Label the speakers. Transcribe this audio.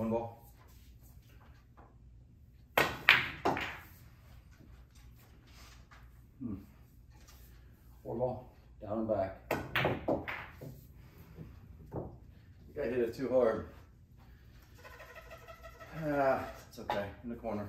Speaker 1: One ball. Hmm. Four ball, down and back. I hit it too hard. Ah, it's okay, in the corner.